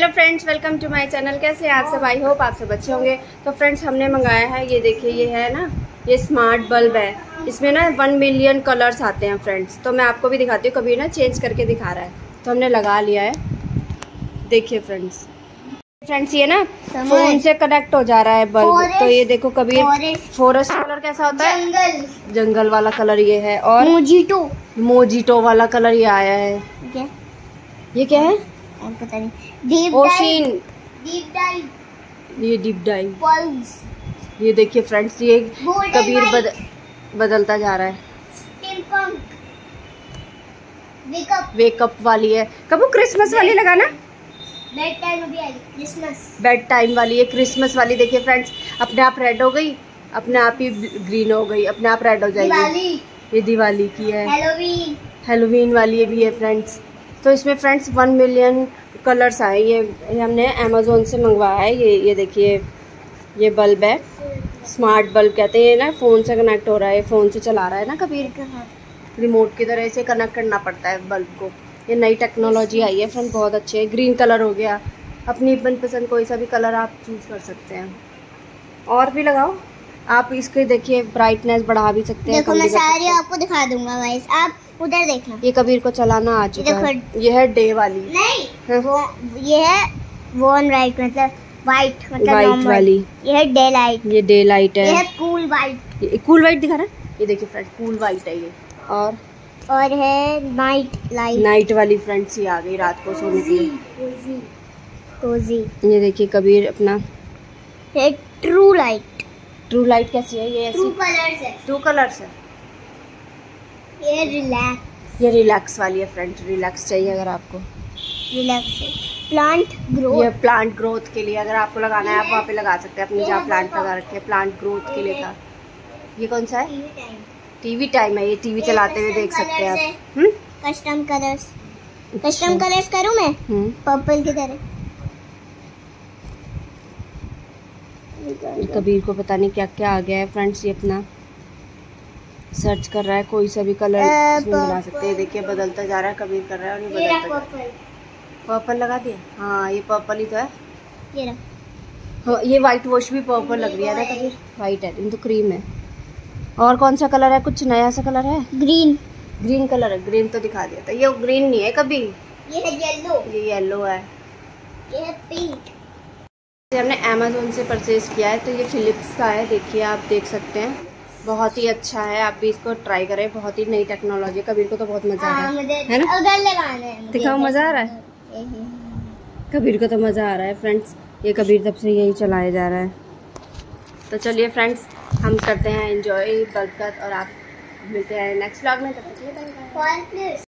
Hello friends welcome to my channel. कैसे हैं आप सब? आई होप आप सब अच्छे होंगे। तो फ्रेंड्स हमने मंगाया है ये देखिए ये है ना ये स्मार्ट बल्ब है। इसमें ना वन मिलियन कलर्स आते हैं फ्रेंड्स। तो मैं आपको भी दिखाती हूँ कभी ना चेंज करके दिखा रहा है। तो हमने लगा लिया है। देखिए फ्रेंड्स। फ्रेंड्स ये ना फ़ोन से कनेक्ट हो जा रहा है बल्ब तो ये देखो कभी फॉरेस्ट कलर कैसा होता है? जंगल। जंगल वाला कलर ये है। और मोजीटो मोजिटो वाला कलर ये आया है। ये क्या है? और पता नहीं डीप ओशिन डीप डाइव ये डीप डाइव पल्स ये देखिए फ्रेंड्स ये कबीर बद, बदलता जा रहा है। वेकअप वेकअप वाली है। कब क्रिसमस वाली लगाना। Bed time Christmas bed time वाली है क्रिसमस वाली। देखिए फ्रेंड्स अपने आप रेड हो गई अपने आप ही ग्रीन हो गई अपने आप रेड हो जाएगी। ये दिवाली की है। हैलोवीन हेलोवीन वाली भी है फ्रेंड्स तो इसमें फ्रेंड्स वन मिलियन कलर्स आए। ये ये हमने अमेजोन से मंगवाया है। ये ये देखिए ये बल्ब है। स्मार्ट बल्ब कहते हैं ये ना। फ़ोन से कनेक्ट हो रहा है। फ़ोन से चला रहा है ना कबीर रिमोट की तरह से कनेक्ट करना पड़ता है बल्ब को। ये नई टेक्नोलॉजी आई है फ्रेंड बहुत अच्छे है। ग्रीन कलर हो गया। अपनी मनपसंद कोई सा भी कलर आप चूज़ कर सकते हैं। और भी लगाओ। आप इसके देखिए ब्राइटनेस बढ़ा भी सकते हैं देखो मैं सारी आपको दिखा दूँगा गाइस आप उधर देखना। ये कबीर को चलाना आ चुका है। ये है डे वाली। नहीं हाँ। वो ये है वन राइट मतलब वाइट मतलब वाइट वाली। ये है डे लाइट। ये डे लाइट ये है है कूल वाइट। कूल वाइट दिखा रहा है? ये देखिए फ्रेंड कूल वाइट है ये। और? और है नाइट लाइट। नाइट वाली फ्रेंड्स ये आ गई रात को सोने के लिए। कोजी ये देखिए कबीर अपना। ट्रू लाइट ट्रू लाइट कैसी है? ये ऐसी टू कलर्स है। टू कलर्स है। ये रिलैक्स ये रिलैक्स वाली है फ्रेंड रिलैक्स चाहिए अगर आपको। रिलैक्स प्लांट ग्रो ये प्लांट ग्रोथ के लिए अगर आपको लगाना है आप वहाँ पे लगा सकते हैं अपने जहाँ प्लांट लगा रखे हैं प्लांट ग्रोथ के लिए था। ये कौन सा है? टीवी टाइम है ये टीवी चलाते हुए देख सकते हैं आप। हम्म? कस्टम कलर्स कस्टम कलर्स करूँ मैं? हम्म। पर्पल की तरह. कबीर को पता नहीं क्या क्या आ गया है फ्रेंड्स ये अपना। सर्च कर रहा है कोई सा भी कलर इसमें बना सकते हैं। देखिए बदलता जा रहा है कबीर कर रहा है और ये बदलता जा रहा है। पर्पल लगा दिया हाँ ये पर्पल ही तो है। ये हाँ, ये वाइट वॉश भी पर्पल लग रही है ना कबीर? वाइट है तो क्रीम है। और कौन सा कलर है? कुछ नया सा कलर है? ग्रीन ग्रीन कलर है। ग्रीन तो दिखा दिया था। ये ग्रीन नहीं है कभी। ये है येलो ये येलो है। ये है पिंक हमने अमेजोन से परचेज किया है तो ये फिलिप्स का है। देखिए आप देख सकते हैं। बहुत ही अच्छा है आप भी इसको ट्राई करें। बहुत ही नई टेक्नोलॉजी कबीर को तो बहुत मज़ा आ रहा हाँ। है है ना? दिखाओ मज़ा आ रहा है? है। कबीर को तो मज़ा आ रहा है फ्रेंड्स ये कबीर तब से यही चलाया जा रहा है। तो चलिए फ्रेंड्स हम करते हैं एंजॉय बरकत और आप मिलते हैं नेक्स्ट ब्लॉग में। तब तक